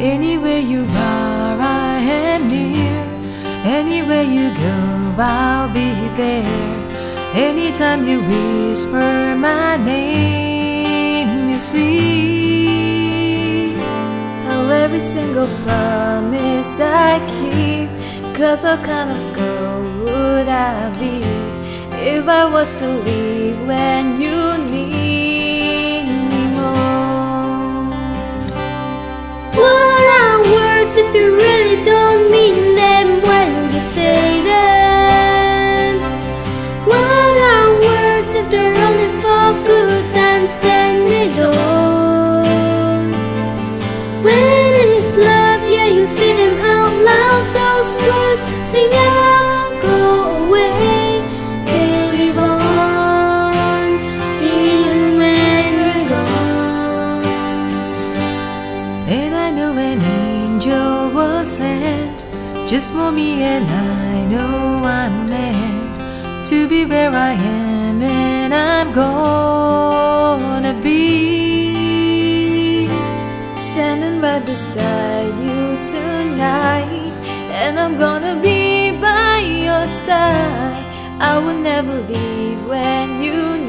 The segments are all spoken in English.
Anywhere you are, I am near. Anywhere you go, I'll be there. Anytime you whisper my name, you see. How every single promise I keep. Cause what kind of girl would I be if I was to leave when you just for me, and I know I'm meant to be where I am, and I'm gonna be. Standing right beside you tonight, and I'm gonna be by your side. I will never leave when you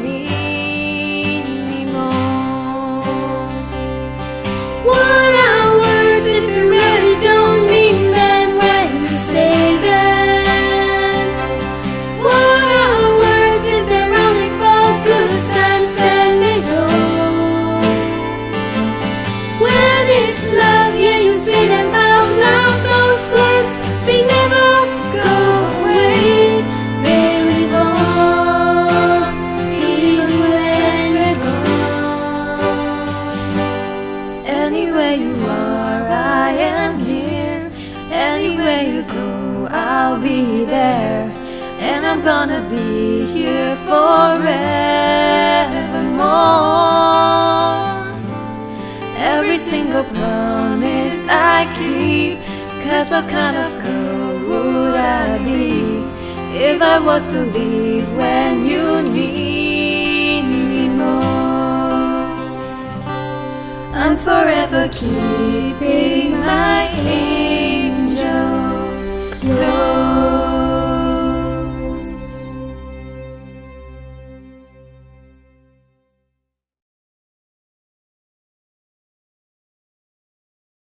Anywhere you are, I am here. Anywhere you go, I'll be there. And I'm gonna be here forevermore. Every single promise I keep. Cause what kind of girl would I be if I was to leave I'm forever keeping my angel close.